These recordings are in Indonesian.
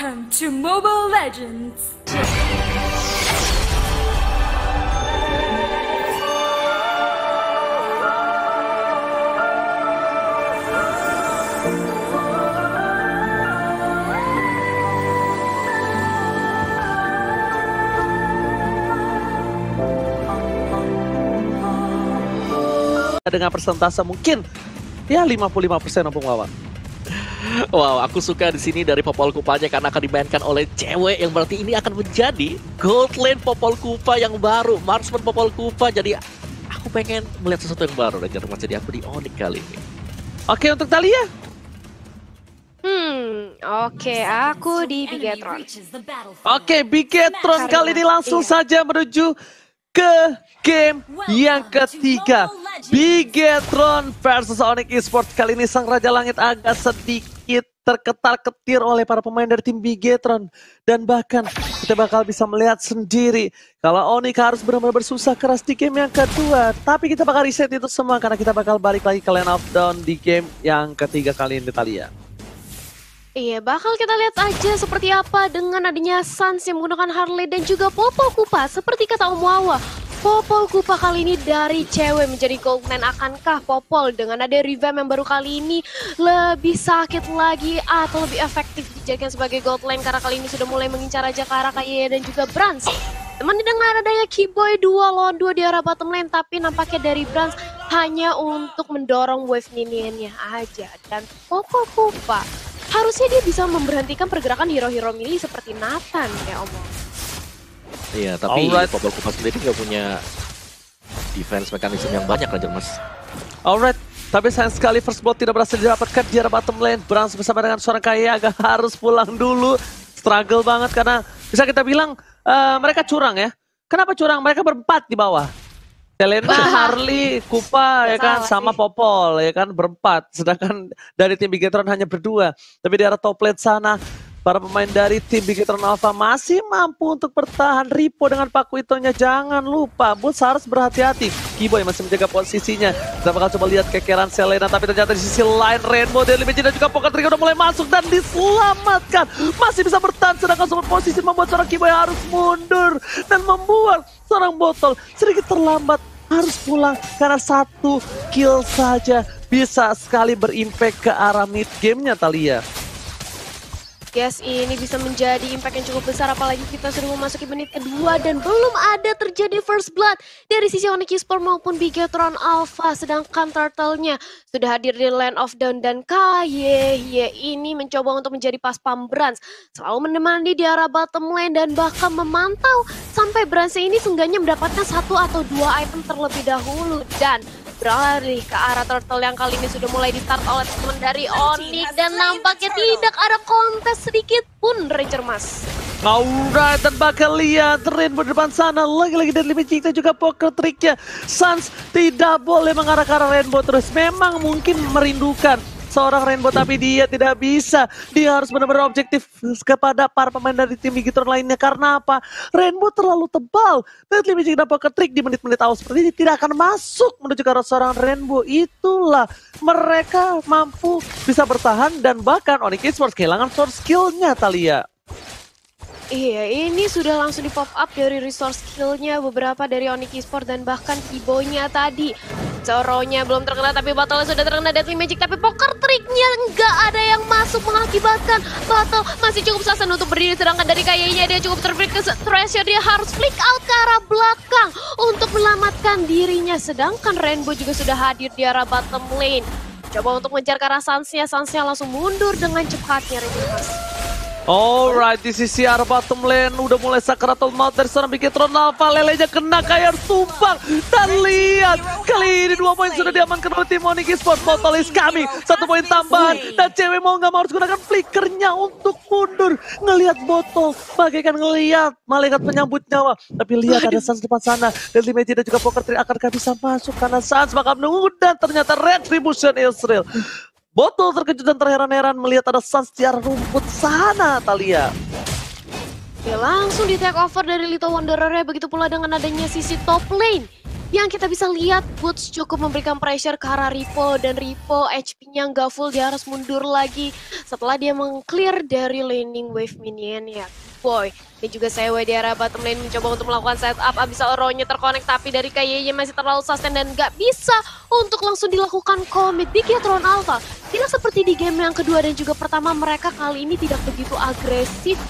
Welcome to Mobile Legends! dengan persentase mungkin ya 55% Opung Wawan. Wow, aku suka di sini dari Popol Kupanya karena akan dimainkan oleh cewek yang berarti ini akan menjadi Gold Lane Popol Kupa yang baru, Marksman Popol Kupa. Jadi aku pengen melihat sesuatu yang baru dan jangan jadi aku di Onyx kali ini. Oke untuk Talia. Hmm, oke, aku di Bigetron. Oke, Bigetron kali ini langsung Iya. saja menuju ke game yang ketiga. Bigetron versus Onyx Esports. Kali ini Sang Raja Langit agak sedikit terketar-ketir oleh para pemain dari tim Bigetron. Dan bahkan kita bakal bisa melihat sendiri kalau Onyx harus benar-benar bersusah keras di game yang kedua. Tapi kita bakal reset itu semua karena kita bakal balik lagi ke Land of Dawn di game yang ketiga kali ini Talia. Iya, bakal kita lihat aja seperti apa dengan adanya Sans yang menggunakan Harley dan juga Popol Kupa. Seperti kata Om Wawa, Popol Kupa kali ini dari cewek menjadi Goldman. Akankah Popol dengan ada revamp yang baru kali ini lebih sakit lagi atau lebih efektif dijadikan sebagai gold lane karena kali ini sudah mulai mengincar aja ke arah Kaye dan juga Brans. Teman dengan adanya Keyboy dua lawan dua di arah bottom lane tapi nampaknya dari Brans hanya untuk mendorong wave minionnya aja dan Popol Kupa harusnya dia bisa memberhentikan pergerakan hero-hero mili seperti Nathan kayak omong. Iya, tapi Alright. Popol Kupa sendiri nggak punya defense mekanisme yang banyak Ranger Mas. Alright, tapi sayang sekali first blood tidak berhasil didapatkan di arah bottom lane. Brans bersama dengan seorang kaya agak harus pulang dulu. Struggle banget karena bisa kita bilang eh, mereka curang ya. Kenapa curang? Mereka berempat di bawah. Selena, Harley, Kupa ya kan sama sih. Popol ya kan berempat. Sedangkan dari tim Bigetron hanya berdua. Tapi di arah top lane sana para pemain dari tim Bigetron Alpha masih mampu untuk bertahan. Ripo dengan Paku Itonya jangan lupa. Boots harus berhati-hati. Kiboy masih menjaga posisinya. Kita bakal coba lihat kekeran Selena. Tapi ternyata di sisi lain Rainbow Daily Magic dan juga Pocket Trigger udah mulai masuk dan diselamatkan. Masih bisa bertahan sedangkan super posisi membuat seorang Kiboy harus mundur. Dan membuat seorang botol sedikit terlambat harus pulang karena satu kill saja bisa sekali berimpact ke arah mid gamenya Talia. Guys, ini bisa menjadi impact yang cukup besar apalagi kita sudah memasuki menit kedua dan belum ada terjadi first blood dari sisi Onyx Esports maupun Bigetron Alpha sedangkan Turtle-nya sudah hadir di Land of Dawn dan KYY ini mencoba untuk menjadi pas pam Brans. Selalu menemani di arah bottom lane dan bahkan memantau sampai Brans ini seenggaknya mendapatkan satu atau dua item terlebih dahulu. Dan beralih ke arah turtle yang kali ini sudah mulai di start oleh teman dari Onyx dan nampaknya tidak ada kontes sedikit pun Ranger Mas. Alright, dan bakal lihat Rainbow di depan sana. Lagi-lagi dari Magic dan juga poker triknya. Sans tidak boleh mengarah ke arah Rainbow terus. Memang mungkin merindukan seorang Rainbow tapi dia tidak bisa. Dia harus benar-benar objektif kepada para pemain dari tim Bigetron lainnya. Karena apa? Rainbow terlalu tebal. Dan Magic dan poker trick di menit-menit awal seperti ini tidak akan masuk menuju ke arah seorang Rainbow. Itulah mereka mampu bisa bertahan dan bahkan Onyx Esports kehilangan source skillnya Talia. Iya, ini sudah langsung di pop up dari resource skillnya beberapa dari Onyx Esports dan bahkan Kiboy-nya tadi. Coronya belum terkena tapi Battle sudah terkena Deadly Magic. Tapi poker triknya nggak ada yang masuk mengakibatkan Battle masih cukup sasan untuk berdiri. Sedangkan dari kayaknya dia cukup terfit ke Treasure dia harus flick out ke arah belakang untuk menyelamatkan dirinya. Sedangkan Rainbow juga sudah hadir di arah bottom lane. Coba untuk mengejar ke arah Sansnya, Sansnya langsung mundur dengan cepatnya Rainbow. Alright, di sisi arah bottom lane udah mulai sakaratul maut dari seorang Bigetron Alpha. Lelenya kena kayak tumpang. Dan lihat, kali ini dua poin sudah diamankan oleh tim Onyx Esports. Botol is coming, satu poin tambahan. Dan cewek mau nggak mau harus gunakan flickernya untuk mundur. Ngelihat botol, bagaikan ngelihat malaikat penyambut nyawa. Tapi lihat ada Sans depan sana. Dan Limeji dan juga Poker Tree akankah bisa masuk karena Sans bakal menunggu. Dan ternyata Retribution Israel. Botol terkejut dan terheran-heran melihat ada arah rumput sana, Talia. Ya langsung di take over dari Little Wanderer ya begitu pula dengan adanya sisi top lane Yang kita bisa lihat, Boots cukup memberikan pressure ke arah Ripo dan Ripo HP-nya nggak full, dia harus mundur lagi setelah dia mengclear dari landing wave minion ya. Boy, dan juga Sewe di arah bottom lane mencoba untuk melakukan setup, abis Oronya terkonek tapi dari Kayeye masih terlalu sustain dan nggak bisa untuk langsung dilakukan commit di Kiatron Alpha. Tidak seperti di game yang kedua dan juga pertama mereka kali ini tidak begitu agresif.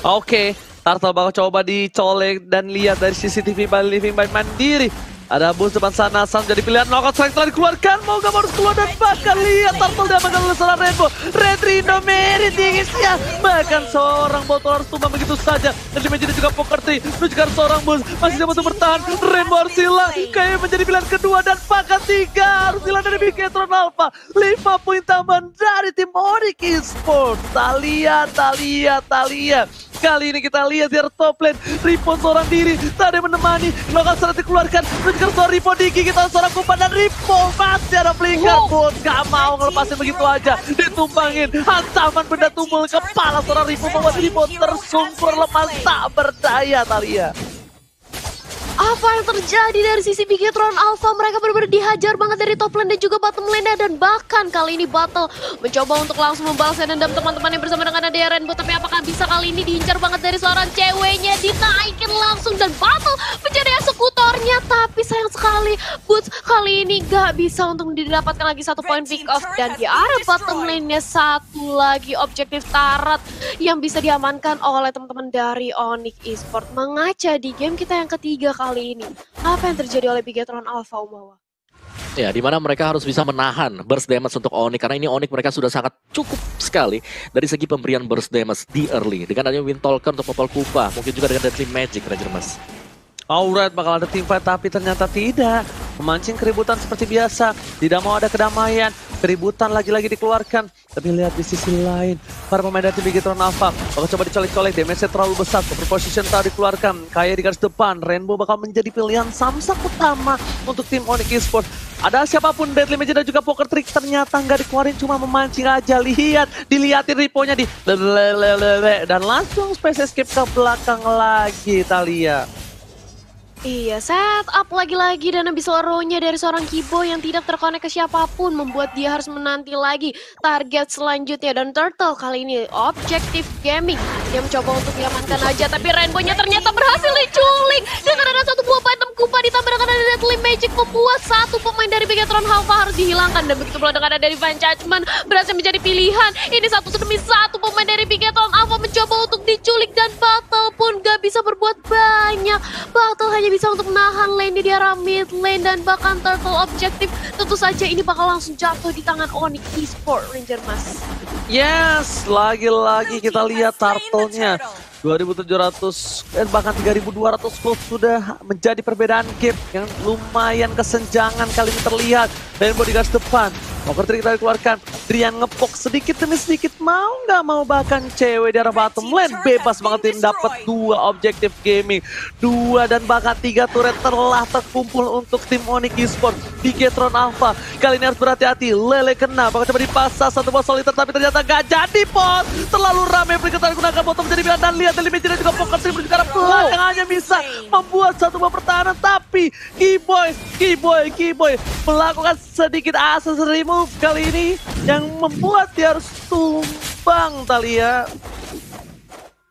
Oke, Turtle bakal coba dicolek dan lihat dari CCTV by Living by Mandiri. Ada bus depan sana, Sam jadi pilihan knockout strike telah dikeluarkan. Mau gak harus keluar dan bahkan lihat Turtle diamankan oleh seorang Rainbow. Red Rhino merit dingisnya. Bahkan seorang botol harus tumbang begitu saja. Dan di juga poker tree. Menunjukkan seorang bus masih dapat bertahan. Rainbow harus hilang. Kayak menjadi pilihan kedua dan bahkan tiga. Harus hilang dari Bigetron Alpha. 5 poin tambahan dari tim Onyx Esports. Talia, Talia, Talia. Kali ini kita lihat di top lane. Ripo seorang diri. Tak ada yang menemani. Knockout strike dikeluarkan. Menunjukkan seorang Ripo digigit oleh seorang kumpan. Dan Ripo masih ada pelingkar. Bot gak mau ngelepasin begitu aja. Ditumbangin. Hantaman benda tumbul kepala seorang Ripo. Membuat Ripo tersungkur lemas. Tak berdaya Talia. Apa yang terjadi dari sisi Bigetron Alpha? Mereka benar-benar dihajar banget dari top lane dan juga bottom lane dan bahkan kali ini Battle mencoba untuk langsung membalas dendam teman-teman yang bersama dengan Nadia Rainbow. Tapi apakah bisa kali ini diincar banget dari seorang ceweknya? Dinaikin langsung dan Battle menjadi eksekutornya. Tapi sayang sekali Boots kali ini gak bisa untuk didapatkan lagi satu poin pick off. Dan di arah bottom lane-nya satu lagi objektif tarat yang bisa diamankan oleh teman-teman dari Onyx Esport. Mengaca di game kita yang ketiga kali ini. Apa yang terjadi oleh Bigetron Alpha Umawa? Ya, di mana mereka harus bisa menahan burst damage untuk Onyx karena ini Onyx mereka sudah sangat cukup sekali dari segi pemberian burst damage di early dengan adanya Wind Talker untuk Popol Kupa, mungkin juga dengan Deadly Magic Ranger Mas. Alright, bakal ada tim fight tapi ternyata tidak. Memancing keributan seperti biasa. Tidak mau ada kedamaian. Keributan lagi-lagi dikeluarkan. Tapi lihat di sisi lain. Para pemain dari tim Bigetron Alpha bakal coba dicolek-colek. Damage-nya terlalu besar. Position tak dikeluarkan. Kayak di garis depan. Rainbow bakal menjadi pilihan samsak utama untuk tim Onyx Esports. Ada siapa pun Deadly Magic dan juga Poker Trick ternyata nggak dikeluarin cuma memancing aja. Lihat, dilihatin riponya di dan langsung space escape ke belakang lagi Talia. Iya, set up lagi-lagi dan habis nya dari seorang Kibo yang tidak terkonek ke siapa pun membuat dia harus menanti lagi target selanjutnya. Dan Turtle kali ini objektif gaming. Dia mencoba untuk diamankan aja tapi Rainbow-nya ternyata berhasil diculik. Dengan ada satu buah item kupa ditambah dengan ada Deadly Magic membuat satu pemain dari Bigatron Alpha harus dihilangkan. Dan begitu pula dengan ada dari Van Judgment berhasil menjadi pilihan. Ini satu demi satu pemain dari Bigatron Alpha mencoba untuk diculik dan Battle pun gak bisa berbuat banyak. Battle hanya bisa untuk menahan lane di arah mid lane dan bahkan turtle objektif tentu saja ini bakal langsung jatuh di tangan Onyx Esport Ranger Mas. Yes, lagi-lagi kita lihat turtle-nya. 2700 eh, bahkan 3200 gold sudah menjadi perbedaan game yang lumayan kesenjangan kali ini terlihat. Dan bodyguard depan. Poker Trick kita keluarkan Drian ngepok sedikit demi sedikit mau nggak mau bahkan cewek di arah bottom lane bebas banget tim dapat dua objektif gaming. Dua dan bahkan tiga turret telah terkumpul untuk tim Onyx Esports di Getron Alpha. Kali ini harus berhati-hati Lele kena. Bakal coba dipasang satu bos soliter tapi ternyata gak jadi pos terlalu ramai berikutnya gunakan bottom jadi pilihan dan lihat dari dan juga Poker Trick menuju ke arah belakang hanya bisa membuat satu buah pertahanan. Tapi Keyboy Keyboy Keyboy melakukan sedikit asas remove kali ini. yang membuat dia harus tumbang Talia.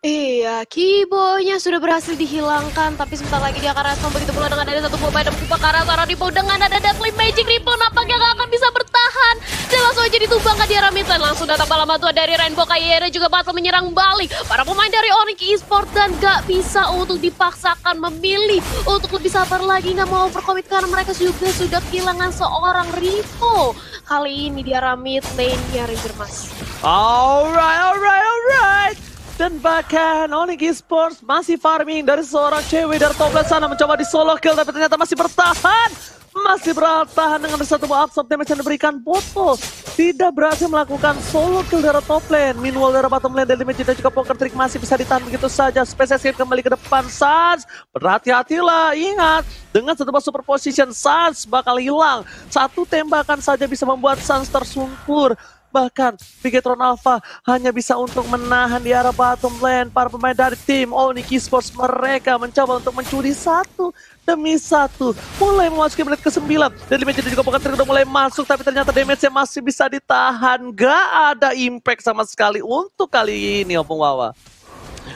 Iya, Kibonya sudah berhasil dihilangkan, tapi sebentar lagi dia akan respon begitu pula dengan ada satu buah item kupa karena seorang Ripple dengan ada Deadly Magic Ripple nampaknya gak akan bisa bertahan. Dan langsung aja ditumbangkan di arah. Langsung datang bala tua dari Rainbow Kayera juga battle menyerang balik. Para pemain dari Onyx Esports dan gak bisa untuk dipaksakan memilih untuk lebih sabar lagi gak mau overcommit karena mereka juga sudah kehilangan seorang Ripple. Kali ini di arah mid lane-nya Ranger Mas. Alright, alright, alright. Dan bahkan Onyx Esports masih farming dari seorang cewek dari top lane sana mencoba di solo kill tapi ternyata masih bertahan. Masih bertahan dengan satu buah absorb damage yang diberikan Boto. Tidak berhasil melakukan solo kill dari top lane. Meanwhile dari bottom lane dari damage dan juga poker trick masih bisa ditahan begitu saja. Space escape kembali ke depan Sans. Berhati-hatilah, ingat. Dengan satu buah super position Sans bakal hilang. Satu tembakan saja bisa membuat Sans tersungkur Bahkan Bigetron Alpha hanya bisa untuk menahan di arah bottom lane. Para pemain dari tim Onyx Esports mereka mencoba untuk mencuri satu demi satu. Mulai memasuki menit ke-9. Dan di juga bukan udah mulai masuk. Tapi ternyata damage-nya masih bisa ditahan. Gak ada impact sama sekali untuk kali ini Opung Wawa.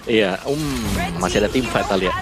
Iya, um, masih ada tim kali ya.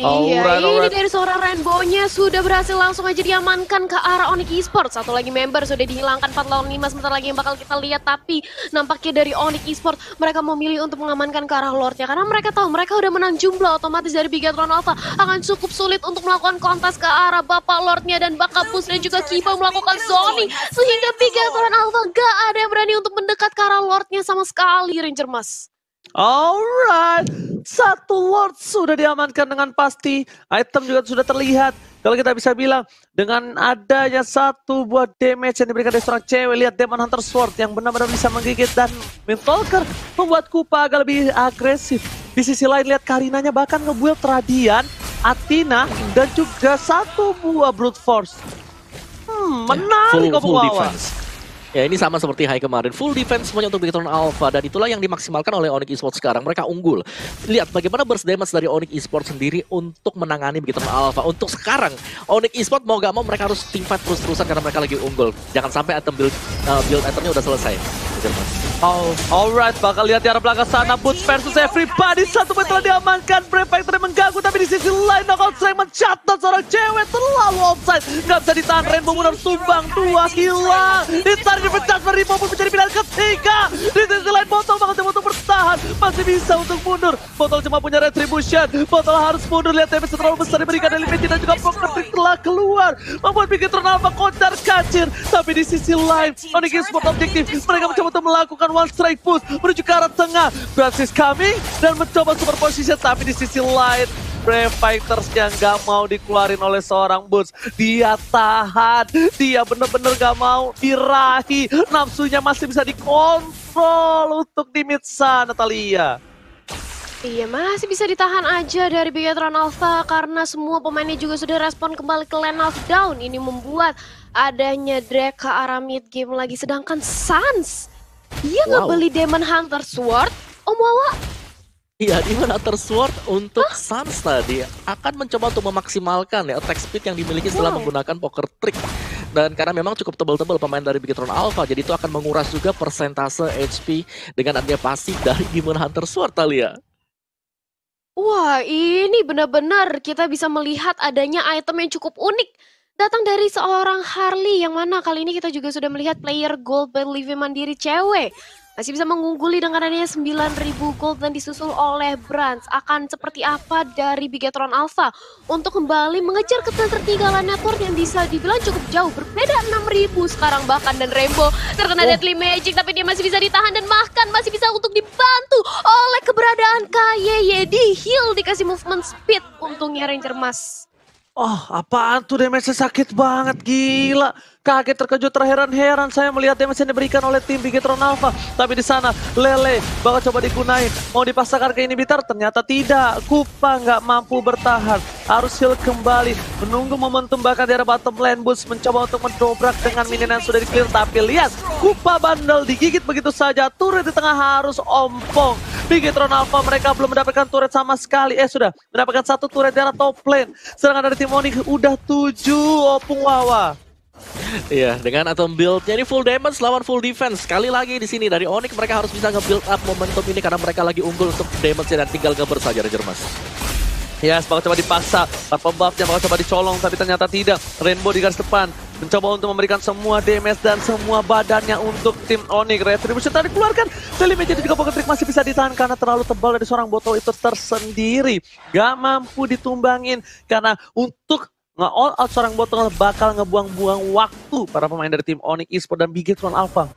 Iya, ini dari seorang Rainbow-nya sudah berhasil langsung aja diamankan ke arah Onyx Esports. Satu lagi member sudah dihilangkan 4 lawan 5 sebentar lagi yang bakal kita lihat. Tapi nampaknya dari Onyx Esports mereka memilih untuk mengamankan ke arah Lordnya. Karena mereka tahu mereka udah menang jumlah otomatis dari Bigatron Alpha. Akan cukup sulit untuk melakukan kontes ke arah Bapak Lordnya dan Bapak Bus dan juga Kiva melakukan zoning. Sehingga Bigatron Alpha gak ada yang berani untuk mendekat ke arah Lordnya sama sekali Ranger Mas. Alright, satu Lord sudah diamankan dengan pasti. Item juga sudah terlihat. Kalau kita bisa bilang dengan adanya satu buah damage yang diberikan dari seorang cewek, lihat Demon Hunter Sword yang benar-benar bisa menggigit dan Mintalker membuat Kupa agak lebih agresif. Di sisi lain lihat Karinanya bahkan ngebuild Radian, Athena dan juga satu buah Brute Force. Hmm, menarik full, Opung full defense. Ya ini sama seperti High kemarin, full defense semuanya untuk Bigetron Alpha dan itulah yang dimaksimalkan oleh Onyx Esports sekarang. Mereka unggul. Lihat bagaimana burst damage dari Onyx Esports sendiri untuk menangani Bigetron Alpha. Untuk sekarang, Onyx Esports mau gak mau mereka harus team fight terus-terusan karena mereka lagi unggul. Jangan sampai item build, uh, build itemnya udah selesai. Oh, alright, bakal lihat di arah belakang sana Boots versus everybody. Satu poin telah diamankan Brave Factory mengganggu Tapi di sisi lain knockout strike mencatat seorang cewek Terlalu offside. Gak bisa ditahan Rainbow Munar sumbang Dua hilang Ditarik dipecah Rainbow pun menjadi pilihan ketiga. Di sisi lain Botol coba untuk bertahan. Masih bisa untuk mundur. Botol cuma punya retribution. Botol harus mundur. Lihat damage terlalu besar diberikan dari Limited Dan juga Poker telah keluar. Membuat Bigetron Alpha kocar kacir. Tapi di sisi lain Onyx Sport objektif Mereka mencoba untuk melakukan one strike push Menuju ke arah tengah. Francis coming Dan mencoba super position Tapi di sisi lain Brave Fighters yang gak mau dikeluarin oleh seorang Boots Dia tahan. Dia bener-bener gak mau dirahi. Nafsunya masih bisa dikontrol Untuk di mid Natalia. Iya masih bisa ditahan aja dari Bigatron Alpha karena semua pemainnya juga sudah respon kembali ke lane of down. Ini membuat adanya drag ke arah mid game lagi. Sedangkan Sans, dia Wow. beli Demon Hunter Sword. Om Wawa, Iya, di mana Sword untuk Sans tadi akan mencoba untuk memaksimalkan ya attack speed yang dimiliki setelah Wow. menggunakan poker trick. Dan karena memang cukup tebal-tebal pemain dari Bigetron Alpha, jadi itu akan menguras juga persentase HP dengan adanya pasif dari Demon Hunter Sword Talia. wah ini benar-benar kita bisa melihat adanya item yang cukup unik. Datang dari seorang Harley yang mana kali ini kita juga sudah melihat player gold by Live Mandiri cewek. Masih bisa mengungguli dengan adanya 9000 gold dan disusul oleh Brands. Akan seperti apa dari Bigetron Alpha untuk kembali mengejar ketertinggalan network yang bisa dibilang cukup jauh. Berbeda 6000 sekarang bahkan dan Rainbow terkena Oh. Deadly Magic tapi dia masih bisa ditahan dan bahkan masih bisa untuk dibantu oleh keberadaan KYY di heal dikasih movement speed untungnya Ranger Mas. Oh, apaan tuh damage sakit banget, gila. Kaget, terkejut, terheran-heran saya melihat damage yang diberikan oleh tim Bigetron Alpha. Tapi di sana, Lele bakal coba digunain. Mau dipaksakan ke inhibitor, ternyata tidak. Kupa nggak mampu bertahan. Harus heal kembali. Menunggu momentum bahkan di arah bottom lane boost. Mencoba untuk mendobrak dengan minion yang sudah di-clear. Tapi lihat, Kupa bandel digigit begitu saja. Turret di tengah harus ompong. Bigetron Alpha mereka belum mendapatkan turret sama sekali. Eh sudah mendapatkan satu turret di arah top lane. Sedangkan dari tim udah tujuh opung wawa. Iya, dengan atom build-nya ini full damage lawan full defense. Sekali lagi di sini dari Onyx mereka harus bisa nge-build up momentum ini karena mereka lagi unggul untuk damage-nya dan tinggal gaber saja Ranger Mas. Yes, bakal coba dipaksa. Tanpa buff-nya bakal coba dicolong tapi ternyata tidak. Rainbow di garis depan. Mencoba untuk memberikan semua damage dan semua badannya untuk tim Onyx. Retribution tadi keluarkan. Magic juga Pocket Trick masih bisa ditahan karena terlalu tebal dari seorang botol itu tersendiri. Gak mampu ditumbangin karena untuk nge-all out seorang botol bakal ngebuang-buang waktu para pemain dari tim Onyx Esports dan Bigetron Alpha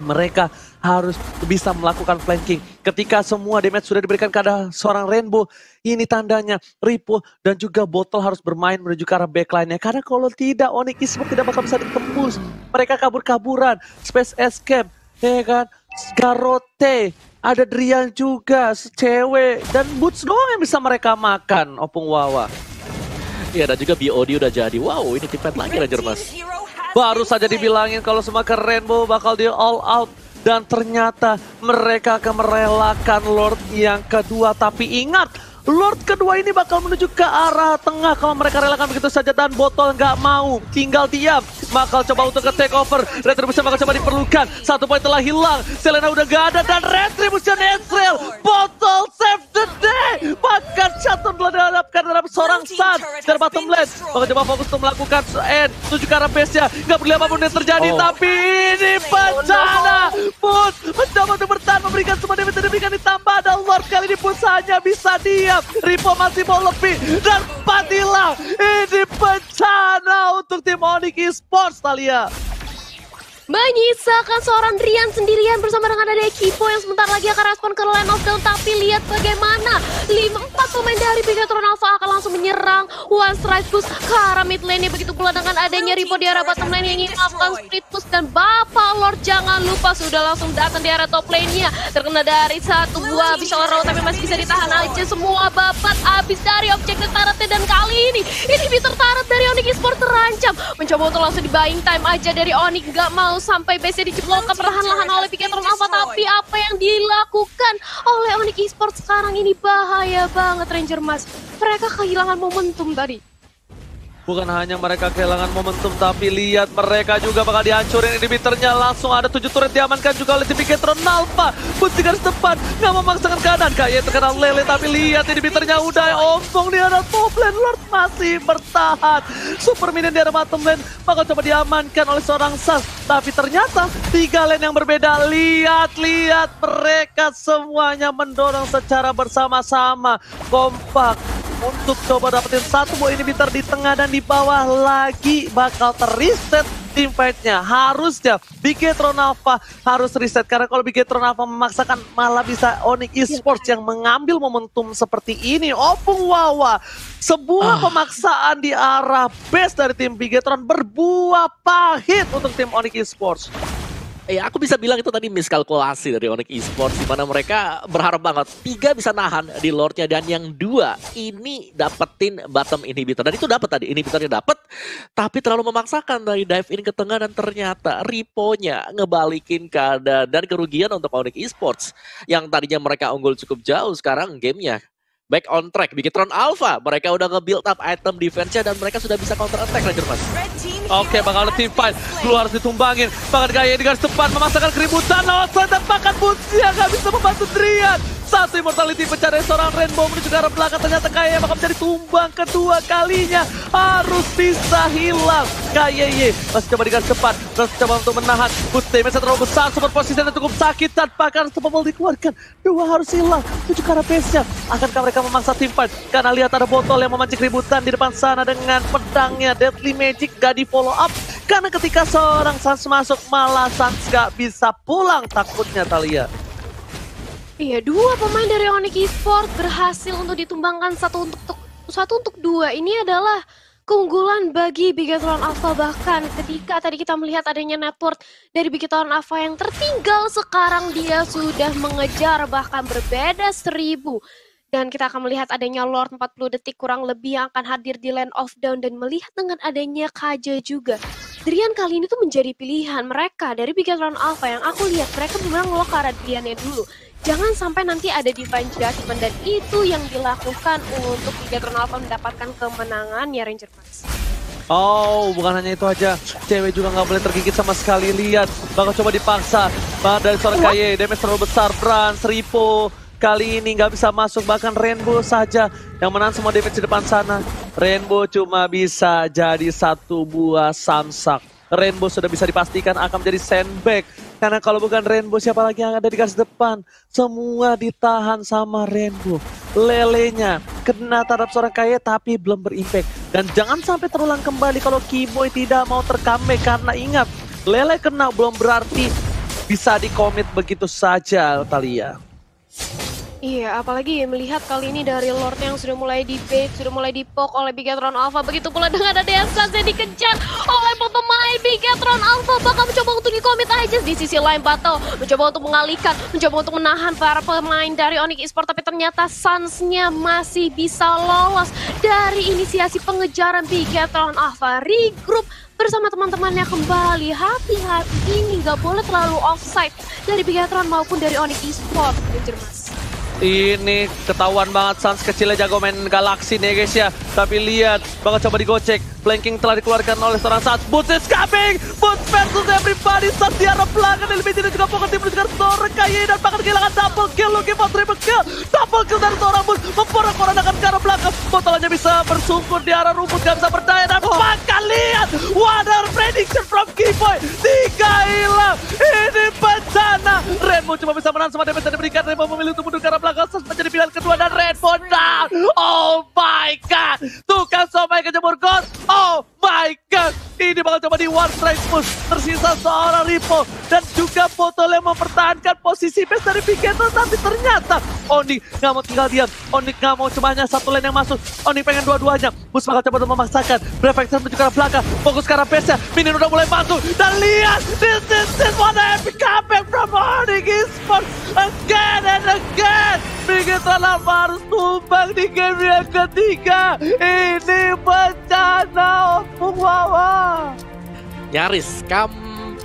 mereka harus bisa melakukan flanking. Ketika semua damage sudah diberikan kepada seorang Rainbow, ini tandanya Ripo dan juga Botol harus bermain menuju ke arah backline-nya. Karena kalau tidak, Onyx Esports tidak bakal bisa ditembus. Mereka kabur-kaburan, Space Escape, ya kan, Garote, ada Drian juga, cewek, dan Boots doang yang bisa mereka makan, Opung Wawa. Iya, dan juga BOD udah jadi. Wow, ini fight lagi Ranger Mas. Baru saja dibilangin kalau semua ke Rainbow bakal di all out. Dan ternyata mereka akan merelakan Lord yang kedua. Tapi ingat, Lord kedua ini bakal menuju ke arah tengah. Kalau mereka relakan begitu saja dan botol nggak mau tinggal diam. Bakal coba untuk ke take over. Retribution bakal coba diperlukan. Satu poin telah hilang. Selena udah gak ada dan Retribution Ezreal botol save the day. Bahkan shutdown telah dihadapkan dalam seorang Sun. dari bottom lane. Bakal coba fokus untuk melakukan end. Tuju ke arah base nya nggak peduli apa pun yang terjadi Oh. tapi ini bencana. Pun mencoba untuk memberikan semua damage diberikan ditambah. Ada Lord kali ini pun hanya bisa diam. Ripo masih mau lebih. Dan Patila ini bencana untuk tim Onyx Esports Talia Menyisakan seorang Rian sendirian bersama dengan ada Kipo yang sebentar lagi akan respon ke line of down. Tapi lihat bagaimana 5-4 pemain dari Bigatron Alpha akan langsung menyerang One Strike Push ke arah mid lane Begitu pula dengan adanya Ripo di arah bottom lane yang ingin melakukan split push. Dan Bapak Lord jangan lupa sudah langsung datang di arah top lane-nya. Terkena dari satu buah Visual Row tapi masih bisa ditahan aja semua babat habis dari objektif Taratnya. Dan kali ini ini Bitter Tarat dari Onyx Esports terancam. Mencoba untuk langsung di buying time aja dari Onyx. Gak mau sampai base diceblokkan perlahan-lahan oleh Bigatron Alpha. Tapi apa yang dilakukan oleh Onyx Esports sekarang ini bahaya banget Ranger Mas. Mereka kehilangan momentum tadi. Bukan hanya mereka kehilangan momentum, tapi lihat mereka juga bakal dihancurin inhibitornya. Langsung ada tujuh turret diamankan juga oleh tim Bigetron Alpha. Pun garis depan, nggak memaksakan keadaan. Kayak terkena lele, tapi lihat inhibitornya udah ompong di arah top lane. Lord masih bertahan. Super minion di arah bottom lane bakal coba diamankan oleh seorang Sas. Tapi ternyata tiga lane yang berbeda. Lihat, lihat mereka semuanya mendorong secara bersama-sama. Kompak untuk coba dapetin satu buah inhibitor di tengah dan di bawah lagi bakal terreset tim fight-nya. Harusnya Bigetron Alpha harus reset karena kalau Bigetron Alpha memaksakan malah bisa Onyx Esports yang mengambil momentum seperti ini. Opung Wawa, sebuah pemaksaan di arah base dari tim Bigetron berbuah pahit untuk tim Onyx Esports. Ya aku bisa bilang itu tadi miskalkulasi dari Onyx Esports di mana mereka berharap banget tiga bisa nahan di Lordnya dan yang dua ini dapetin bottom inhibitor. Dan itu dapat tadi inhibitornya dapat tapi terlalu memaksakan dari dive in ke tengah dan ternyata Riponya ngebalikin keadaan dan kerugian untuk Onyx Esports. Yang tadinya mereka unggul cukup jauh sekarang gamenya back on track Bigetron Alpha mereka udah nge-build up item defense-nya dan mereka sudah bisa counter attack Ranger Mas Oke, bakal ada team fight. Blue harus ditumbangin. Bahkan gaya di garis depan memaksakan keributan. Lawan dan bahkan Bunsia nggak bisa membantu Drian. Satu immortality pencari seorang Rainbow menuju ke arah belakang. Ternyata Kaya bakal menjadi tumbang kedua kalinya. Harus bisa hilang. Kaya masih coba garis depan. Terus coba untuk menahan. Damage terlalu besar. Super posisinya cukup sakit. Tanpa akan Unstoppable dikeluarkan. Dua harus hilang. Menuju ke arah base-nya. Akankah mereka memaksa team fight? Karena lihat ada botol yang memancing keributan di depan sana dengan pedangnya. Deadly Magic gak di follow up. Karena ketika seorang Sans masuk malah Sans gak bisa pulang takutnya Talia. Iya, dua pemain dari Onyx Esports berhasil untuk ditumbangkan satu untuk tuk- satu untuk dua. Ini adalah keunggulan bagi Bigatron Alpha bahkan ketika tadi kita melihat adanya network dari Bigatron Alpha yang tertinggal sekarang dia sudah mengejar bahkan berbeda seribu dan kita akan melihat adanya Lord 40 detik kurang lebih yang akan hadir di Land of Down dan melihat dengan adanya Kaja juga. Drian kali ini tuh menjadi pilihan mereka dari Bigatron Alpha yang aku lihat mereka benar ngelok ke Driannya dulu. Jangan sampai nanti ada Divine Judgment dan itu yang dilakukan untuk Bigatron Alpha mendapatkan kemenangan ya Ranger. Oh, bukan hanya itu aja. Cewek juga nggak boleh tergigit sama sekali. Lihat, bakal coba dipaksa. Bahkan dari seorang Kaye, damage terlalu besar. Bran, Ripo, kali ini nggak bisa masuk. Bahkan Rainbow saja yang menang semua damage di depan sana. Rainbow cuma bisa jadi satu buah samsak. Rainbow sudah bisa dipastikan akan menjadi sandbag. Karena kalau bukan Rainbow, siapa lagi yang ada di garis depan? Semua ditahan sama Rainbow. Lelenya kena terhadap seorang kaya tapi belum berimpact. Dan jangan sampai terulang kembali kalau Kiboy tidak mau terkame karena ingat, Lele kena belum berarti bisa dikomit begitu saja Talia. Iya, apalagi melihat kali ini dari Lord yang sudah mulai di bait, sudah mulai dipok oleh Bigatron Alpha. Begitu pula dengan ada yang dikejar oleh pemain Bigatron Alpha. Bakal mencoba untuk di-commit aja di sisi lain Bato. Mencoba untuk mengalihkan, mencoba untuk menahan para pemain dari Onyx Esports. Tapi ternyata Suns-nya masih bisa lolos dari inisiasi pengejaran Bigatron Alpha. Regroup bersama teman-temannya kembali. Hati-hati ini nggak boleh terlalu offside dari Bigatron maupun dari Onyx Esport, Ranger Mas. Ini ketahuan banget Sans kecilnya jago main Galaxy nih guys ya. Tapi lihat, bakal coba digocek. Flanking telah dikeluarkan oleh seorang Sans. Boots is coming! Boots versus everybody. Sans di arah belakang. Lebih tidak juga pokok tim menunjukkan seorang kaya dan bahkan kehilangan double kill. Lagi for triple kill. Double kill dari seorang Boots. Memporak-porandakan ke arah belakang. Botolnya bisa bersungkur di arah rumput. Gak bisa berdaya. Dan bakal lihat. What a prediction from Keyboy. Tiga hilang. Ini bencana. Rainbow cuma bisa menahan semua damage yang diberikan. Rainbow memilih untuk mundur ke arah belakang. Sans menjadi pilihan kedua dan Rainbow down. Oh my god. Tukang somai kejemur god. Oh my god. Ini bakal coba di one strike push. Tersisa seorang Ripo. Dan juga botol yang mempertahankan posisi base dari Vigeto. Tapi ternyata Oni nggak mau tinggal diam. Oni nggak mau cuma hanya satu lane yang masuk. Oni pengen dua-duanya. Bus bakal coba memaksakan. Prefector menuju ke arah belakang. Fokus ke arah base-nya. Minion udah mulai masuk. Dan lihat. This is this a epic comeback from Oni Esports. Again and again. Bigetron Alpha harus tumbang di game yang ketiga. Ini bencana Opung. Nyaris, kam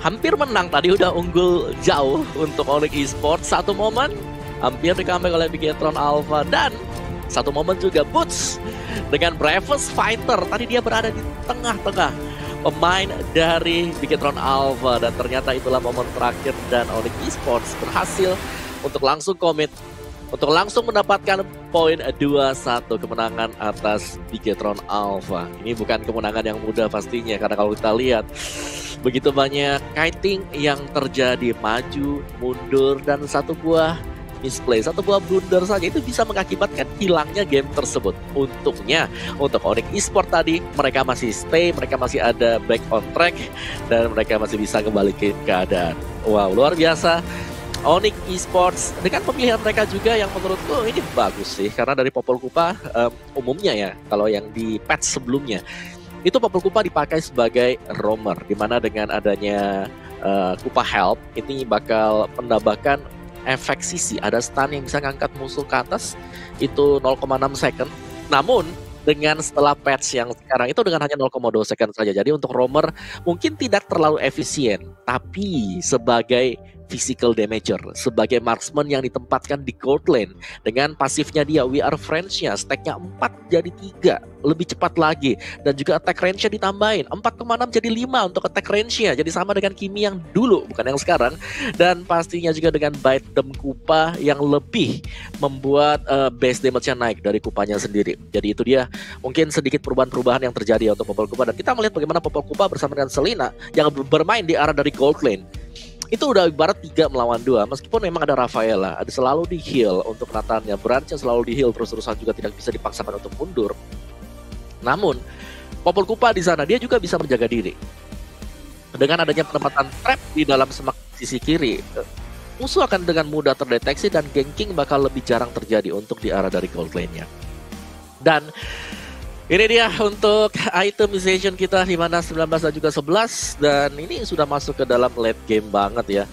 hampir menang tadi udah unggul jauh untuk Onyx Esports. Satu momen hampir di comeback oleh Bigetron Alpha dan satu momen juga Boots dengan Bravest Fighter. Tadi dia berada di tengah-tengah pemain dari Bigetron Alpha dan ternyata itulah momen terakhir dan Onyx Esports berhasil untuk langsung komit untuk langsung mendapatkan poin 2-1 kemenangan atas Bigetron Alpha. Ini bukan kemenangan yang mudah pastinya karena kalau kita lihat begitu banyak kiting yang terjadi maju, mundur dan satu buah misplay, satu buah blunder saja itu bisa mengakibatkan hilangnya game tersebut. Untungnya untuk Onyx Esport tadi mereka masih stay, mereka masih ada back on track dan mereka masih bisa kembali ke keadaan. Wow, luar biasa. Onyx Esports dengan pemilihan mereka juga yang menurutku ini bagus sih karena dari Popol Kupa um, umumnya ya kalau yang di patch sebelumnya itu Popol Kupa dipakai sebagai roamer di mana dengan adanya uh, Kupa Help ini bakal menambahkan efek sisi ada stun yang bisa ngangkat musuh ke atas itu 0,6 second. Namun dengan setelah patch yang sekarang itu dengan hanya 0,2 second saja. Jadi untuk roamer mungkin tidak terlalu efisien tapi sebagai physical damager sebagai marksman yang ditempatkan di gold lane dengan pasifnya dia we are friends-nya. Stacknya 4 jadi 3 lebih cepat lagi. Dan juga attack range-nya ditambahin. 4,6 jadi 5 untuk attack range-nya. Jadi sama dengan Kimi yang dulu bukan yang sekarang. Dan pastinya juga dengan bite them Kupa yang lebih membuat uh, base damage-nya naik dari Kupanya sendiri. Jadi itu dia mungkin sedikit perubahan-perubahan yang terjadi untuk Popol Kupa dan kita melihat bagaimana Popol Kupa bersama dengan Selina yang bermain di arah dari gold lane itu udah ibarat tiga melawan dua. Meskipun memang ada Rafaela ada selalu di heal untuk Natannya Branch selalu di heal terus-terusan juga tidak bisa dipaksakan untuk mundur. Namun Popol Kupa di sana dia juga bisa menjaga diri. Dengan adanya penempatan trap di dalam semak sisi kiri musuh akan dengan mudah terdeteksi dan ganking bakal lebih jarang terjadi untuk di arah dari gold lane-nya. Dan ini dia untuk itemization kita di mana 19 dan juga 11 dan ini sudah masuk ke dalam late game banget ya.